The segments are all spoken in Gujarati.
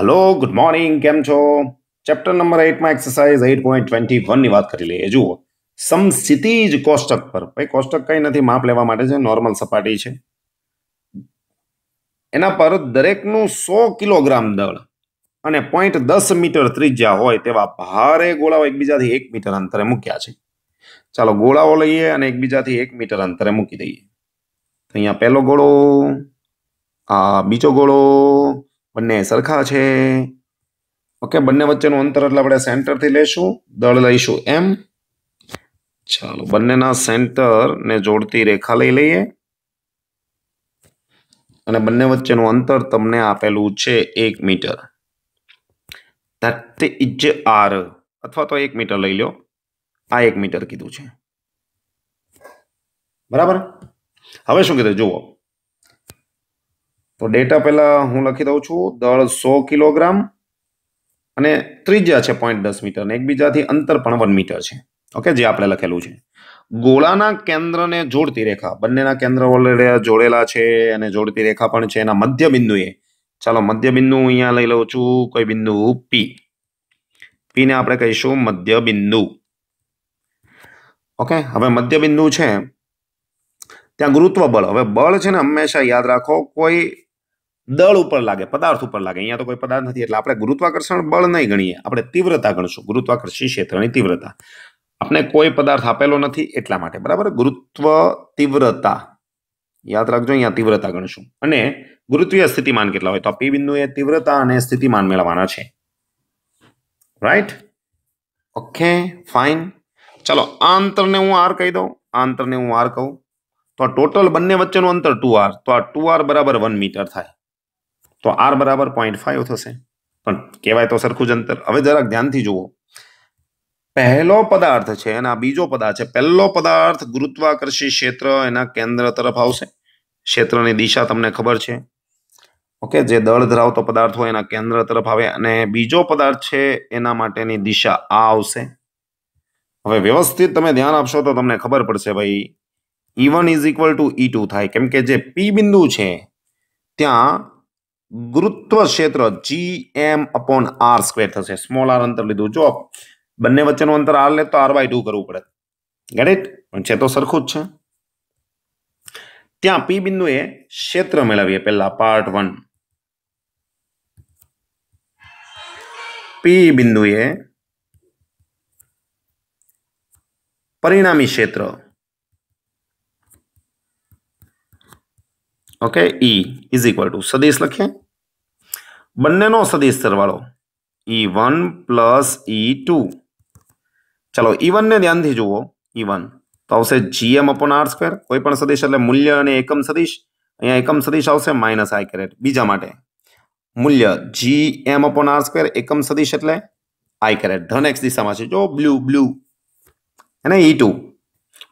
હલો ગુડ મોર્નિંગ કેમ છો? ચેપ્ટર નંબર એટમાં એક્સરસાઇઝ એઇટ પોઈન્ટ ટ્વેન્ટી વનની વાત કરી લઈએ. જુઓ સમસ્થિતિજ કોષ્ટક પર. ભાઈ, કોષ્ટક કંઈ નથી, માપ લેવા માટે છે નોર્મલ સપાટી છે. એના પર દરેકનું સો કિલોગ્રામ દળ અને પોઈન્ટ દસ મીટર ત્રિજ્યા હોય તેવા ભારે ગોળાઓ એકબીજાથી એક મીટર અંતરે મૂક્યા છે. ચાલો ગોળાઓ લઈએ અને એકબીજાથી એક મીટર અંતરે મૂકી દઈએ. અહીંયા પહેલો ગોળો, આ બીજો ગોળો બંને સરખા છે. ઓકે, બંને વચ્ચેનું અંતર એટલે આપણે સેન્ટરથી લઈશું, દળ લઈશું એમ. ચાલો, બંનેના સેન્ટર ને જોડતી રેખા લઈ લઈએ. અને બંને વચ્ચેનું અંતર તમને આપેલું છે એક મીટર. ધેટ ઇજ આર અથવા તો એક મીટર લઈ લો. આ એક મીટર કીધું છે. બરાબર? હવે શું કીધું? જુઓ. તો ડેટા પહેલાં હું લખી દઉં છું, દળ સો કિલોગ્રામ અને ત્રિજ્યા છે પોઈન્ટ દસ મીટર ને. એકબીજાથી અંતર પણ વન મીટર છે. ઓકે જે આપણે લખેલું છે. ગોળાના કેન્દ્રને જોડતી રેખા. બંનેના કેન્દ્ર ઓલરેડી જોડેલા છે અને જોડતી રેખા પણ છે. એના મધ્ય બિંદુએ. ચાલો, મધ્ય બિંદુ અહીંયા લઈ લઉં છું. કોઈ બિંદુ પી પી ને આપણે કહીશું મધ્ય બિંદુ. ઓકે હવે મધ્ય બિંદુ છે. ત્યાં ગુરુત્વ બળ. હવે બળ છે ને હંમેશા યાદ રાખો, કોઈ દળ ઉપર લાગે, પદાર્થ ઉપર લાગે. અહીંયા તો કોઈ પદાર્થ નથી, એટલે આપણે ગુરુત્વાકર્ષણ બળ નહીં ગણીએ, આપણે તીવ્રતા ગણશું. ગુરુત્વાકર્ષી ક્ષેત્રની તીવ્રતા. આપણે કોઈ પદાર્થ આપેલો નથી એટલા માટે, બરાબર? ગુરુત્વ તીવ્રતા. યાદ રાખજો, અહીંયા તીવ્રતા ગણશું. અને ગુરુત્વીય સ્થિતિમાન કેટલા હોય? તો પી બિંદુએ તીવ્રતા અને સ્થિતિમાન મેળવવાના છે. રાઈટ ઓકે ફાઇન ચલો, આ અંતરને હું આર કહી દઉં. આ અંતરને હું આર કહું. તો આ ટોટલ બંને વચ્ચેનું અંતર ટુ આર તો આ ટુ આર બરાબર વન મીટર થાય. તો આર બરાબર પોઈન્ટ ફાઈવ થશે. પણ કહેવાય તો સરખું જ અંતર. હવે જરાક ધ્યાનથી જુઓ. પહેલો પદાર્થ છે અને આ બીજો પદાર્થ છે. પહેલો પદાર્થ ગુરુત્વાકર્ષી ક્ષેત્ર એના કેન્દ્ર તરફ આવશે. ક્ષેત્રની દિશા તમને ખબર છે. ઓકે, જે દળ ધરાવતો પદાર્થ હોય એના કેન્દ્ર તરફ આવે અને બીજો પદાર્થ છે એના માટેની દિશા આ આવશે. હવે વ્યવસ્થિત તમે ધ્યાન આપશો તો તમને ખબર પડશે ભાઈ E one is equal to E two થાય. કેમ કે જે પી બિંદુ છે, ત્યાં ગુરુત્વ ક્ષેત્ર G M upon r square થશે. સ્મોલ આર અંતર લીધું. જો બંને વચ્ચેનું અંતર આર લે તો આર બાય ટુ કરવું પડે. ઇટ પણ છે તો સરખું જ છે. ત્યાં પી બિંદુએ ક્ષેત્ર મેળવીએ. પહેલા પાર્ટ વન પી બિંદુએ પરિણામી ક્ષેત્ર. Okay E is equal to સદીશ લખીએ. બંનેનો સદીશ સરવાળો E one plus E two ચાલો ઈ વનને ધ્યાનથી જુઓ. ઈ વન તો આવશે જીએમ અપોન આર સ્ક્વેર કોઈ પણ સદીશ એટલે મૂલ્ય અને એકમ સદીશ. અહીંયા એકમ સદીશ આવશે માઇનસ આઈ કેરેટ બીજા માટે. મૂલ્ય G M upon r square એકમ સદીશ એટલે આઈ કેરેટ ધન એક્સ દિશામાં છે. જો બ્લુ બ્લુ અને ઈ ટુ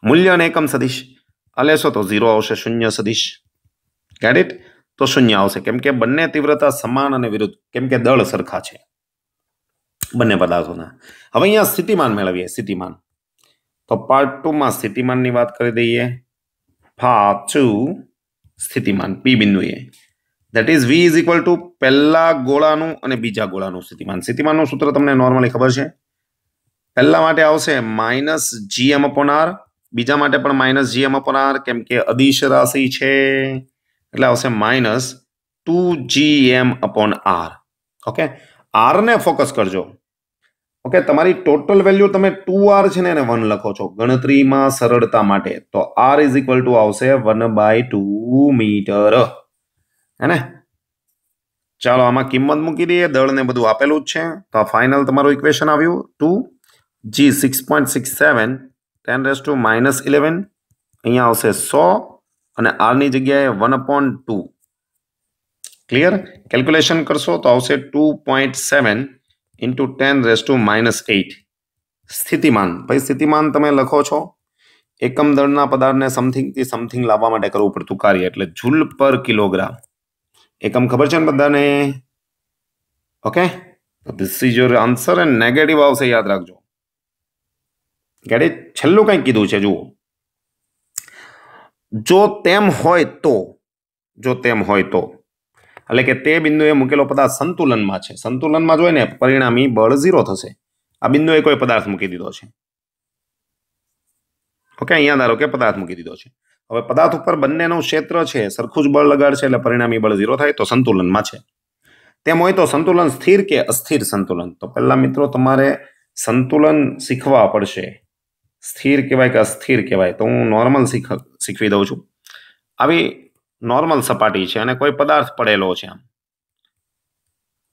મૂલ્ય અને એકમ સદીશ. લેશો તો ઝીરો આવશે, શૂન્ય સદીશ. ગેટ ઇટ તો શૂન્ય આવશે. કેમ કે બંને તીવ્રતા સમાન અને વિરુદ્ધ. કેમ કે દળ સરખા છે. બંને પદાર્થોના. હવે અહીંયા સ્થિતિમાન મેળવીએ, સ્થિતિમાન. તો પાર્ટ ટુમાં સ્થિતિમાનની વાત કરી દઈએ. પાછું સ્થિતિમાન પી બિંદુએ. That is V is equal to પહેલા ગોળાનું અને બીજા ગોળાનું સ્થિતિમાન. સ્થિતિમાનનું સૂત્ર તમને નોર્મલી ખબર છે? પહેલા માટે આવશે માઇનસ જીએમ અપોન આર બીજા માટે પણ માઇનસ જીએમ અપોન આર કેમ કે અદિશ રાશિ છે. એટલે આવશે minus two G M upon r okay આરને focus કરજો. ઓકે તમારી ટોટલ વેલ્યુ તમે ટુ આર છે ને એને વન લખો છો. ગણતરીમાં સરળતા માટે. તો આર ઇઝ ઇક્વલ ટુ આવશે વન બાય ટુ મીટર હે ને ચાલો, આમાં કિંમત મૂકી દઈએ. દળને બધું આપેલું જ છે. તો આ ફાઇનલ તમારું ઇક્વેશન આવ્યું. Two G six point six seven ten raise two minus eleven અહીંયા આવશે સો. અને આરની જગ્યાએ one upon two clear calculation કરશો તો આવશે two point seven into ten raise two minus eight સ્થિતિમાન. ભાઈ, સ્થિતિમાન તમે લખો છો? એકમ દળના પદાર્થને સમથિંગથી સમથિંગ લાવવા માટે કરવું પડતું કાર્ય, એટલે જૂલ પર કિલોગ્રામ એકમ ખબર છે ને બધાને? Okay this is your answer and negative આવશે, યાદ રાખજો. ગેડે છેલ્લું કંઈક કીધું છે, જુઓ. જો તેમ હોય તો, જો તેમ હોય તો. એટલે કે તે બિંદુએ મૂકેલો પદાર્થ સંતુલનમાં છે. સંતુલનમાં જોઈને પરિણામી બળ ઝીરો થશે. આ બિંદુએ કોઈ પદાર્થ મૂકી દીધો છે. ઓકે, અહીંયા ધારો કે પદાર્થ મૂકી દીધો છે. હવે પદાર્થ ઉપર બંનેનું ક્ષેત્ર છે, સરખું જ બળ લગાડશે એટલે પરિણામી બળ ઝીરો થાય, તો સંતુલનમાં છે. તેમ હોય તો સંતુલન સ્થિર કે અસ્થિર સંતુલન? તો પહેલા મિત્રો તમારે સંતુલન શીખવા પડશે. સ્થિર કહેવાય કે અસ્થિર કહેવાય? તો હું નોર્મલ શીખ શીખવી દઉં છું. આવી નોર્મલ સપાટી છે અને કોઈ પદાર્થ પડેલો છે આમ.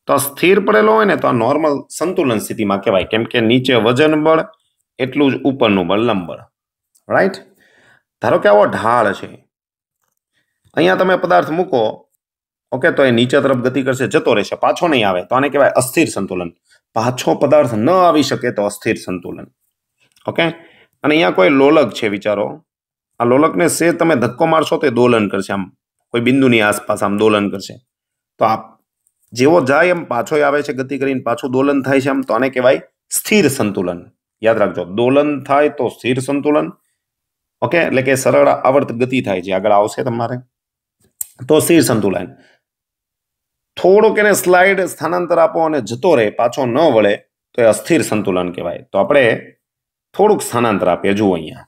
તો સ્થિર પડેલો હોય ને તો આ નોર્મલ સંતુલન સ્થિતિમાં કહેવાય. કેમ કે નીચે વજન બળ, એટલું જ ઉપરનું બળ. લંબળ રાઈટ ધારો કે આવો ઢાળ છે. અહીંયા તમે પદાર્થ મૂકો, ઓકે, તો એ નીચે તરફ ગતિ કરશે, જતો રહેશે, પાછો નહીં આવે. તો આને કહેવાય અસ્થિર સંતુલન. પાછો પદાર્થ ન આવી શકે તો અસ્થિર સંતુલન. ઓકે? અને અહીંયા કોઈ લોલક છે, વિચારો. આ લોલકને સે તમે ધક્કો મારશો તો એ દોલન કરશે આમ. કોઈ બિંદુની આસપાસ આમ દોલન કરશે. તો આ જેવો જાય એમ પાછો આવે છે ગતિ કરીને પાછું દોલન થાય છે આમ. તો આને કહેવાય સ્થિર સંતુલન. યાદ રાખજો, દોલન થાય તો સ્થિર સંતુલન. ઓકે? એટલે કે સરળ આવર્ત ગતિ થાય છે. આગળ આવશે તમારે. તો સ્થિર સંતુલન. થોડુંક એને સ્લાઇડ સ્થાનાંતર આપો અને જતો રહે, પાછો ન વળે, તો એ અસ્થિર સંતુલન કહેવાય. તો આપણે થોડુંક સ્થાનાંતર આપીએ. જુઓ અહીંયા.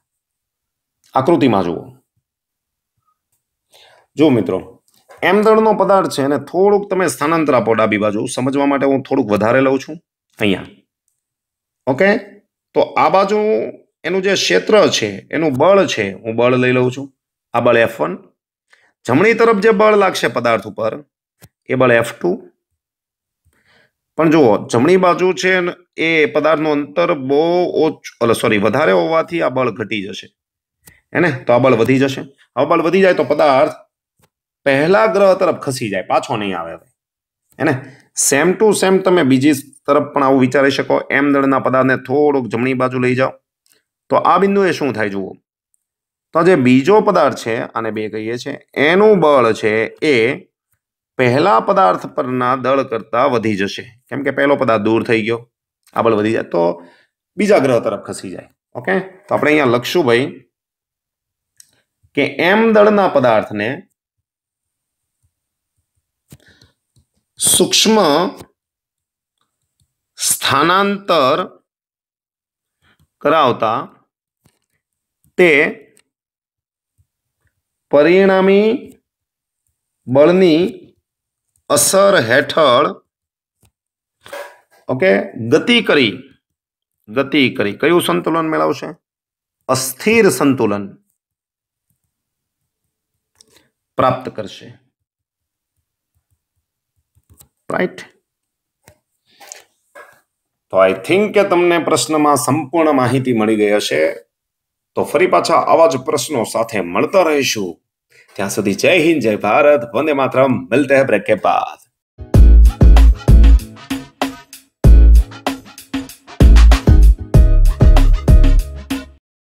આકૃતિમાં જુઓ. જુઓ મિત્રો એમ દળનો પદાર્થ છે અને થોડુંક તમે સ્થાનાંતર આપો ડાબી બાજુ. સમજવા માટે હું થોડુંક વધારે લઉં છું. અહીંયા. ઓકે? તો આ બાજુ એનું જે ક્ષેત્ર છે, એનું બળ છે, હું બળ લઈ લઉં છું. આ બળ એફ વન જમણી તરફ જે બળ લાગશે પદાર્થ ઉપર, એ બળ એફ ટુ પણ જુઓ, જમણી બાજુ છે એ પદાર્થનું અંતર બહુ ઓછું સોરી વધારે હોવાથી આ બળ ઘટી જશે. એને તો આ બળ વધી જશે. હવે બળ વધી જાય તો પદાર્થ પહેલા ગ્રહ તરફ ખસી જાય, પાછો નહીં આવે એને સેમ ટુ સેમ તમે બીજી તરફ પણ આવું વિચારી શકો. એમ દળના પદાર્થને થોડુંક જમણી બાજુ લઈ જાઓ. તો આ બિંદુએ શું થાય જુઓ? તો જે બીજો પદાર્થ છે, આને બે કહીએ છીએ એનું બળ છે એ પહેલા પદાર્થ પરના દળ કરતા વધી જશે. કેમ કે પહેલો પદાર્થ દૂર થઈ ગયો, આ બળ વધી જાય. તો બીજા ગ્રહ તરફ ખસી જાય. ઓકે? તો આપણે અહીંયા લખશું ભાઈ. કે એમ દળના પદાર્થને સૂક્ષ્મ સ્થાનાંતર કરાવતા તે પરિણામી બળની અસર હેઠળ, ઓકે, ગતિ કરી ગતિ કરી. કયું સંતુલન મેળવશે? અસ્થિર સંતુલન. પ્રાપ્ત કરશે. રાઈટ તો આઈ થિંક કે તમને પ્રશ્નમાં સંપૂર્ણ માહિતી મળી ગઈ હશે. તો ફરી પાછા આવા જ પ્રશ્નો સાથે મળતા રહીશું. ત્યાં સુધી જય હિન્દ, જય ભારત. વંદે માતરમ. મિલતે બ્રેક બાદ.